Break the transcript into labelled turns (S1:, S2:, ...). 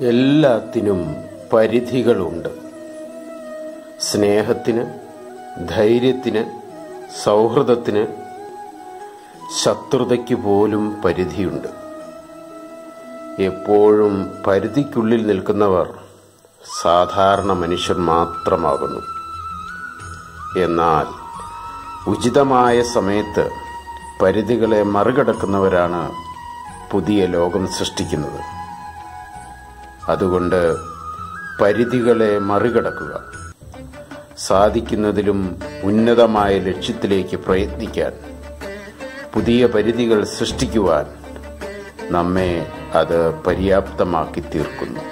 S1: എല്ലാത്തിനും പരിധികളുണ്ട്. സ്നേഹത്തിന് ധൈര്യത്തിന് സൗഹൃദത്തിന് ശത്രുതയ്ക്ക് പോലും പരിധിയുണ്ട്. എപ്പോഴും പരിധിക്കുള്ളിൽ നിൽക്കുന്നവർ സാധാരണ മനുഷ്യർ മാത്രമാകുന്നു. എന്നാൽ ഉചിതമായ സമയത്ത് പരിധികളെ മറികടക്കുന്നവരാണ് പുതിയ ലോകം സൃഷ്ടിക്കുന്നത്. അതുകൊണ്ട് പരിധികളെ മറികടക്കുക. സാധിക്കുന്നതിലും ഉന്നതമായ ലക്ഷ്യത്തിലേക്ക് പ്രയത്നിക്കാൻ പുതിയ പരിധികൾ സൃഷ്ടിക്കുവാൻ നമ്മെ അത് പര്യാപ്തമാക്കി തീർക്കുന്നു